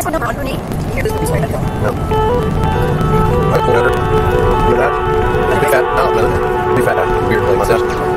What's the number on her name? Here, this would be straight up. No quarter. Look at that. Big fat. Oh, man. Big fat. Weird place.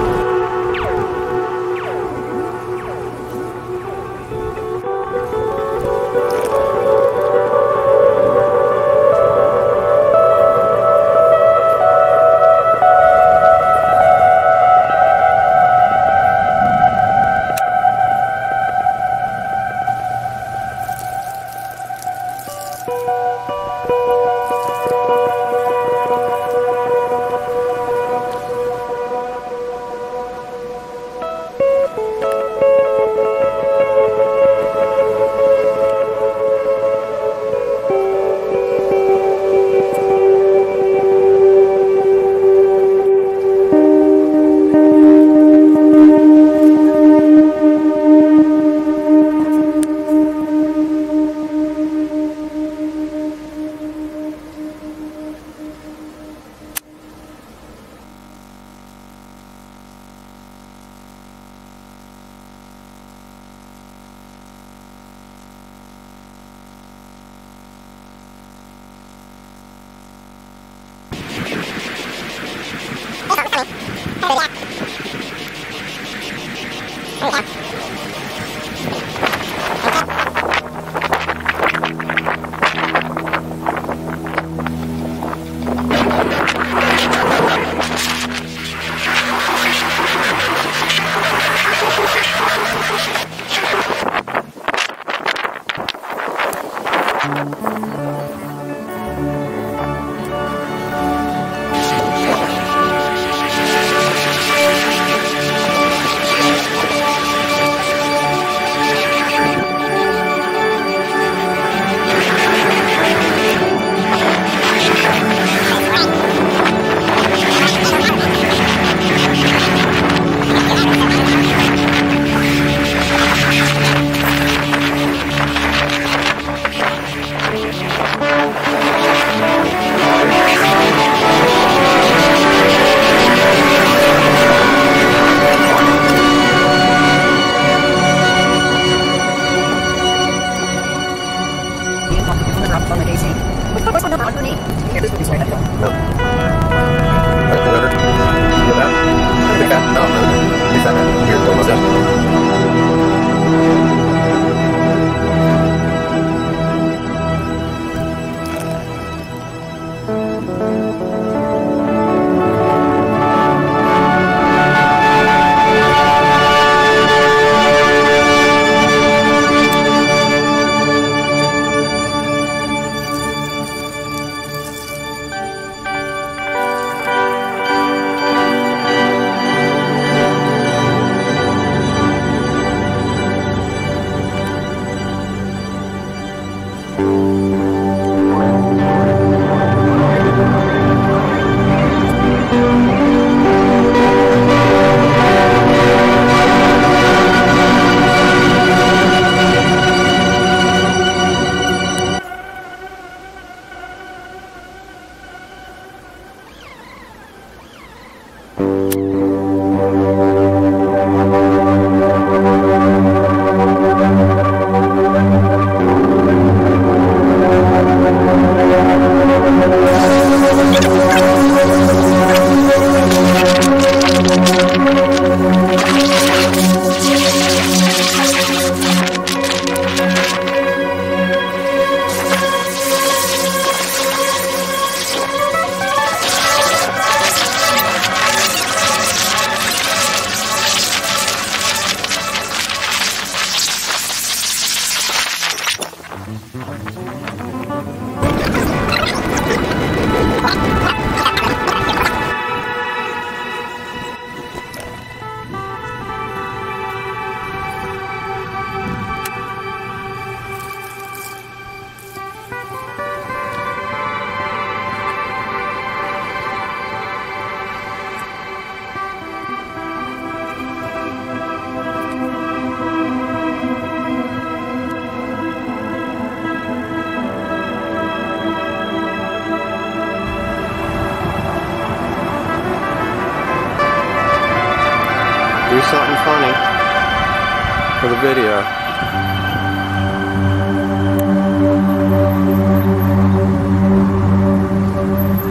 Video.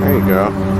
There you go.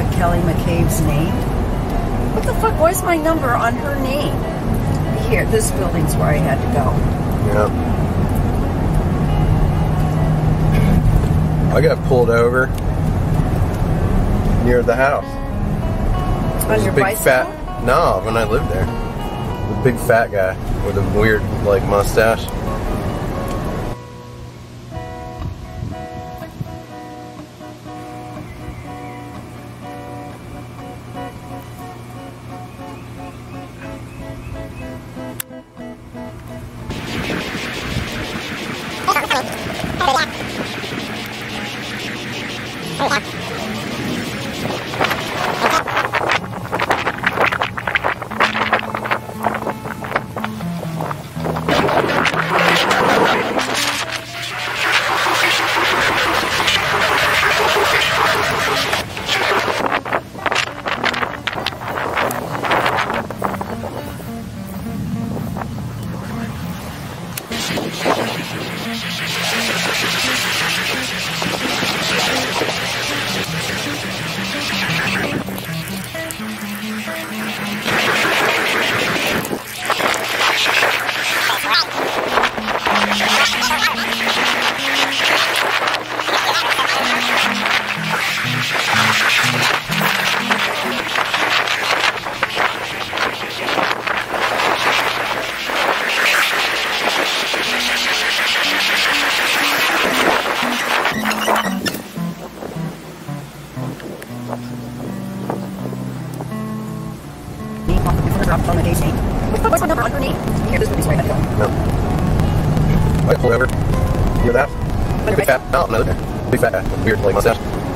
Phone number off of Kelly McCabe's name. What the fuck? Why is my number on her name? Here, this building's where I had to go. Yeah. I got pulled over near the house. On your big bicycle? fat. No, when I lived there. The big fat guy with a weird like mustache. Big fat, weird, like mustache.